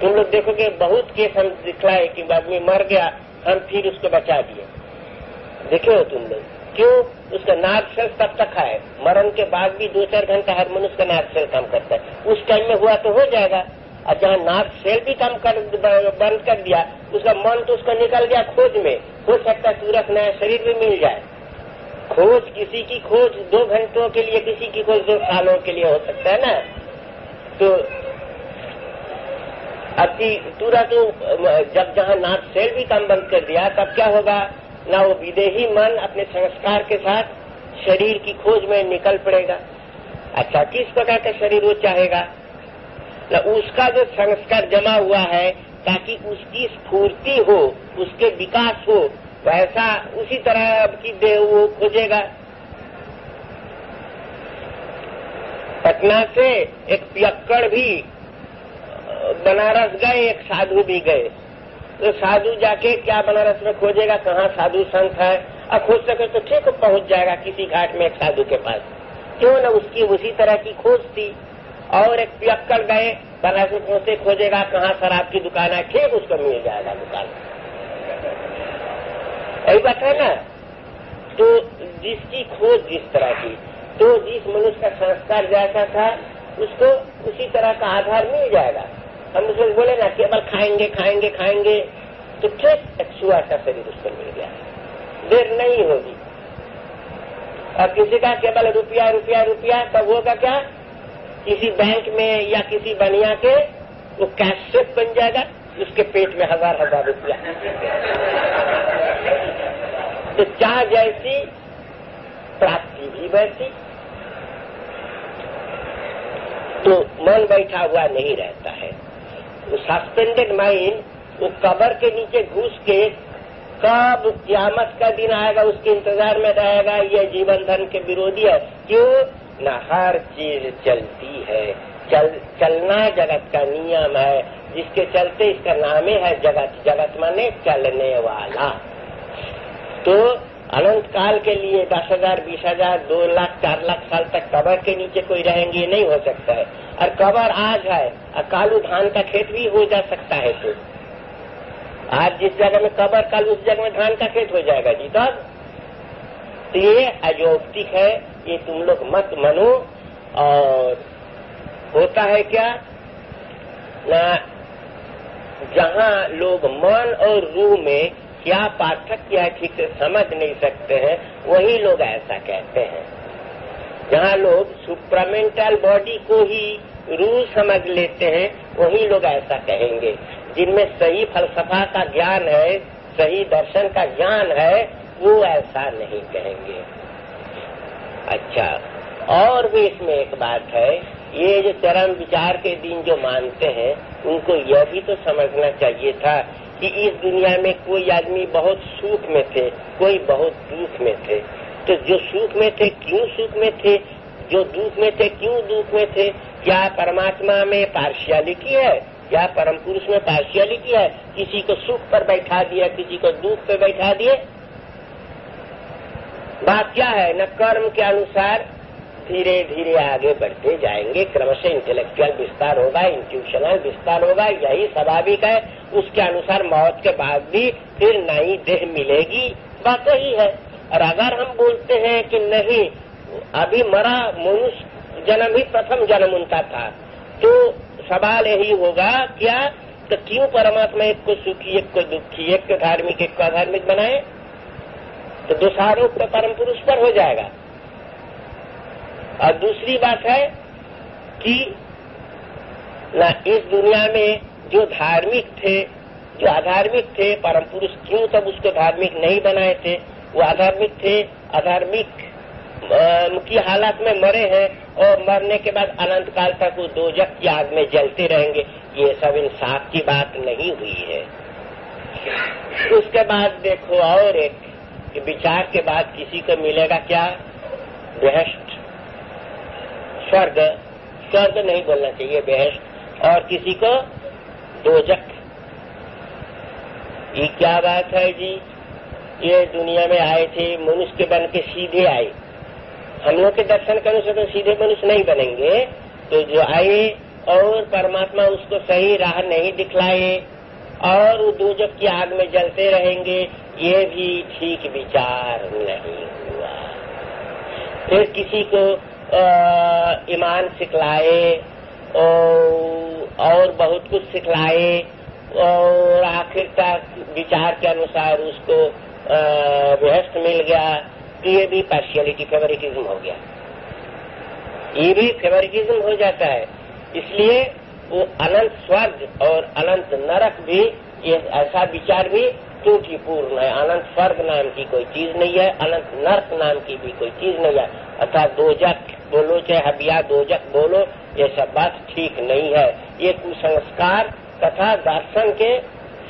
तुम लोग देखोगे बहुत केस हम दिखलाए कि आदमी मर गया, हम फिर उसको बचा दिए। देखे हो तुम लोग? क्यों? उसका नाक सेल तब तक है मरण के बाद भी दो चार घंटा हर मनुष्य का नाक सेल काम करता है। उस टाइम में हुआ तो हो जाएगा। और जहाँ नाक सेल भी काम कर, बंद कर दिया, उसका मन तो उसका निकल गया खोज में। हो सकता है तुरंत नया शरीर भी मिल जाए। खोज किसी की खोज दो घंटों के लिए, किसी की खोज दो सालों के लिए हो सकता है ना? तो अति तुरंत जब जहाँ नाक सेल भी काम बंद कर दिया, तब क्या होगा? ना वो विदेही मन अपने संस्कार के साथ शरीर की खोज में निकल पड़ेगा। अच्छा किस प्रकार का शरीर वो चाहेगा? ना उसका जो संस्कार जमा हुआ है, ताकि उसकी स्फूर्ति हो, उसके विकास हो, वैसा उसी तरह अब की देह वो खोजेगा। पटना से एक पियक्कड़ भी बनारस गए, एक साधु भी गए। तो साधु जाके क्या बनारस में खोजेगा? कहाँ साधु संत है? अब खोज सके तो ठीक पहुँच जाएगा किसी घाट में एक साधु के पास। क्यों न उसकी उसी तरह की खोज थी। और एक पियक्कड़ गए, बनारस में पहुँचे खोजेगा, कहाँ शराब की दुकान है? ठीक उसको मिल जाएगा दुकान। यही बात है ना? तो जिसकी खोज जिस तरह की तो जिस मनुष्य का संस्कार जैसा था, उसको उसी तरह का आधार मिल जाएगा। हम उसमें बोले ना केवल खाएँगे खाएँगे खाएँगे तो ठीक एक का शरीर उसको मिल गया। देर नहीं होगी। और किसी का केवल रुपया रुपया रुपया, तब होगा क्या? किसी बैंक में या किसी बनिया के, वो कैशेट बन जाएगा, उसके पेट में हज़ार हज़ार रुपया। तो चाह जैसी प्राप्ति भी वैसी। तो मन बैठा हुआ नहीं रहता है। सस्पेंडेड माइंड वो कबर के नीचे घुस के कब क्यामत का दिन आएगा, उसके इंतज़ार में रहेगा, ये जीवन धर्म के विरोधी है। क्यों? न हर चीज़ चलती है। चल, चलना जगत का नियम है। जिसके चलते इसका नामे है जगत। जगत माने चलने वाला। तो अनंत काल के लिए दस हज़ार, बीस हज़ार, दो लाख, चार लाख साल तक कबर के नीचे कोई रहेंगे नहीं, हो सकता है। और कबर आज है, और कालू धान का खेत भी हो जा सकता है तो। आज जिस जगह में कबर, कल उस जगह में धान का खेत हो जाएगा जी। तब तो ये अजौक्तिक है, ये तुम लोग मत मनो, और होता है क्या? ना, जहाँ लोग मन और रूह में क्या पार्थक्य है ठीक से समझ नहीं सकते हैं, वही लोग ऐसा कहते हैं। जहाँ लोग सुप्रमेंटल बॉडी को ही रूह समझ लेते हैं, वही लोग ऐसा कहेंगे। जिनमें सही फलसफा का ज्ञान है, सही दर्शन का ज्ञान है, वो ऐसा नहीं कहेंगे। अच्छा और भी इसमें एक बात है, ये जो चरम विचार के दिन जो मानते हैं, उनको यह भी तो समझना चाहिए था कि इस दुनिया में कोई आदमी बहुत सुख में थे, कोई बहुत दुख में थे। तो जो सुख में थे, क्यों सुख में थे? जो दुख में थे, क्यों दुख में थे? क्या परमात्मा में पार्शियलिटी है क्या परम पुरुष में पार्शियलिटी है किसी को सुख पर बैठा दिया, किसी को दुख पर बैठा दिए? बात क्या है? न कर्म के अनुसार धीरे धीरे आगे बढ़ते जाएँगे, क्रमशः इंटेलेक्चुअल विस्तार होगा इंट्यूशनल विस्तार होगा, यही स्वाभाविक है। उसके अनुसार मौत के बाद भी फिर नई देह मिलेगी, बात यही है। और अगर हम बोलते हैं कि नहीं, अभी मरा मनुष्य जन्म ही प्रथम जन्म उनका था। तो सवाल यही होगा, क्या तो क्यों परमात्मा एक को सुखी, एक को दुखी, एक को धार्मिक, एक को अधार्मिक बनाए? तो दोषारोप तो परम पुरुष पर हो जाएगा। और दूसरी बात है कि ना इस दुनिया में जो धार्मिक थे, जो अधार्मिक थे, परम पुरुष क्यों तब उसको धार्मिक नहीं बनाए थे? वो अधार्मिक थे, अधार्मिक की हालत में मरे हैं और मरने के बाद अनंत काल तक वो दो जग की आग में जलते रहेंगे। ये सब इंसाफ की बात नहीं हुई है। उसके बाद देखो और एक विचार के बाद किसी को मिलेगा क्या? बेहस्ट स्वर्ग। स्वर्ग नहीं बोलना चाहिए बेहस्ट और किसी को? दोजक ये क्या बात है जी? ये दुनिया में आए थे, मनुष्य बन के सीधे आए। हम लोग के दर्शन करने से तो सीधे मनुष्य नहीं बनेंगे। तो जो आए और परमात्मा उसको सही राह नहीं दिखलाए और वो दोजक की आग में जलते रहेंगे, ये भी ठीक विचार नहीं हुआ। फिर किसी को ईमान सिखलाए और बहुत कुछ सिखलाए और आखिर का विचार के अनुसार उसको व्यस्त मिल गया। ये भी पार्शियलिटी फेवरिटिज्म हो गया। ये भी फेवरिटिज्म हो जाता है। इसलिए वो अनंत स्वर्ग और अनंत नरक भी, ये ऐसा विचार भी त्रुटिपूर्ण है। अनंत स्वर्ग नाम की कोई चीज़ नहीं है, अनंत नरक नाम की भी कोई चीज़ नहीं है। अर्थात दोजक बोलो, चाहे हबिया दोजक बोलो, ये सब बात ठीक नहीं है। ये कुसंस्कार तथा दर्शन के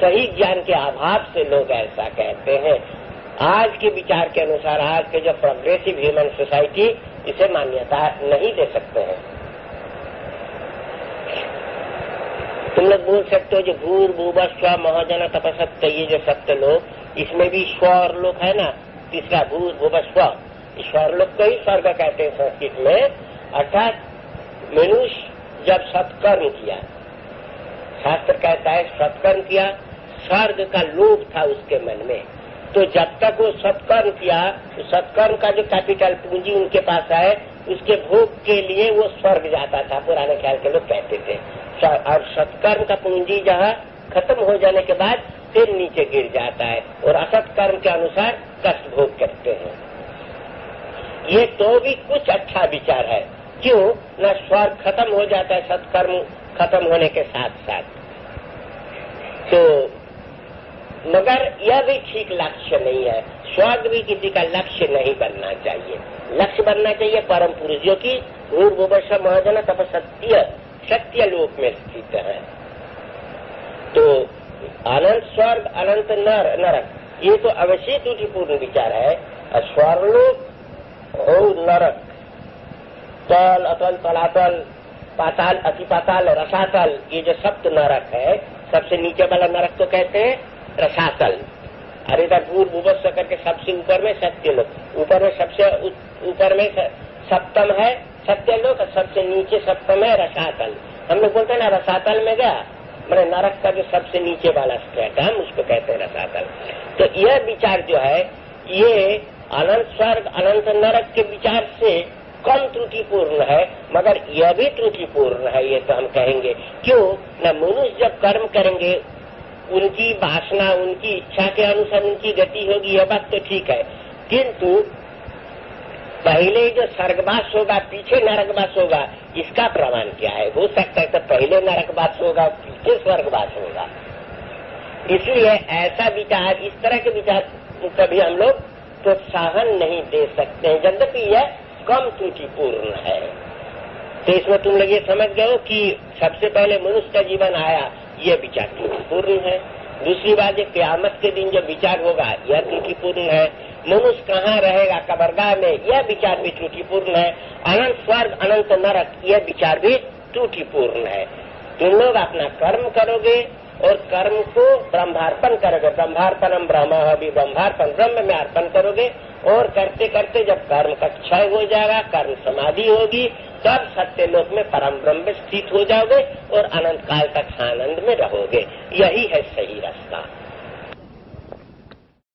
सही ज्ञान के अभाव से लोग ऐसा कहते हैं। आज के विचार के अनुसार, आज के जो प्रोग्रेसिव ह्यूमन सोसाइटी इसे मान्यता नहीं दे सकते हैं। तुम लोग बोल सकते हो जो भूर भूबा स्व, महाजन तपसत्य ये जो सत्य लोग, इसमें भी स्व और लोग है ना? तीसरा भूर भूबा स्व। ईश्वर लोग को ही स्वर्ग कहते हैं संस्कृत में। अर्थात मनुष्य जब सत्कर्म किया, शास्त्र कहता है सत्कर्म किया, स्वर्ग का लोभ था उसके मन में। तो जब तक वो सत्कर्म किया तो सत्कर्म का जो कैपिटल पूंजी उनके पास है उसके भोग के लिए वो स्वर्ग जाता था, पुराने ख्याल के लोग कहते थे। और सत्कर्म का पूंजी जहाँ खत्म हो जाने के बाद फिर नीचे गिर जाता है, और असत कर्म के अनुसार कष्ट भोग करते हैं। ये तो भी कुछ अच्छा विचार है। क्यों? न स्वर्ग खत्म हो जाता है, सत्कर्म खत्म होने के साथ साथ तो मगर यह भी ठीक लक्ष्य नहीं है। स्वर्ग भी किसी का लक्ष्य नहीं बनना चाहिए। लक्ष्य बनना चाहिए परम पुरुष जो कि भूर्भुवश महाजन तपसत्य सत्य लोक में स्थित है। तो अनंत स्वर्ग अनंत नर, नरक, ये तो अवश्य त्रुटिपूर्ण विचार है। स्वर्लोक और नरक, तल, अतल, तलातल, पाताल अति पाताल रसातल, ये जो सप्त नरक है, सबसे नीचे वाला नरक तो कहते हैं रसातल अरे इधर भूर भूवत्स करके सबसे ऊपर में सत्य लोग ऊपर में सबसे ऊपर में सप्तम है, सत्य लोग सबसे नीचे सप्तम है रसातल। हम लोग बोलते हैं ना, रसातल में गया मैंने नरक का जो सबसे नीचे वाला स्टेट है, हम उसको कहते हैं रसातल। तो यह विचार जो है, ये अनंत स्वर्ग, अनंत नरक के विचार से कम त्रुटिपूर्ण है, मगर यह भी त्रुटिपूर्ण है, ये तो हम कहेंगे। क्यों? न मनुष्य जब कर्म करेंगे उनकी वासना उनकी इच्छा के अनुसार उनकी गति होगी, यह बात तो ठीक है। किंतु पहले जो स्वर्गवास होगा, पीछे नरकवास होगा, इसका प्रमाण क्या है? हो सकता है तो पहले नरकवास होगा, पीछे स्वर्गवास होगा। इसलिए ऐसा विचार, इस तरह के विचार कभी हम लोग प्रोत्साहन नहीं दे सकते हैं। यद्यपि यह कम त्रुटिपूर्ण है। तो इसमें तुम लोग ये समझ गए कि सबसे पहले मनुष्य का जीवन आया ये विचार त्रुटिपूर्ण है? दूसरी बात ये, क्यामत के दिन जो विचार होगा, यह त्रुटिपूर्ण है। मनुष्य कहाँ रहेगा कबरगाह में? यह विचार भी त्रुटिपूर्ण है। अनंत स्वर्ग, अनंत नरक, यह विचार भी त्रुटिपूर्ण है। तुम लोग अपना कर्म करोगे और कर्म को ब्रह्मार्पण करोगे। ब्रह्मार्पणम ब्रह्म, अभी ब्रह्मार्पण, ब्रह्म में अर्पण करोगे और करते करते जब कर्म का क्षय हो जाएगा, कर्म समाधि होगी तब सत्य लोक में परम ब्रह्म स्थित हो जाओगे और अनंत काल तक आनंद में रहोगे, यही है सही रास्ता।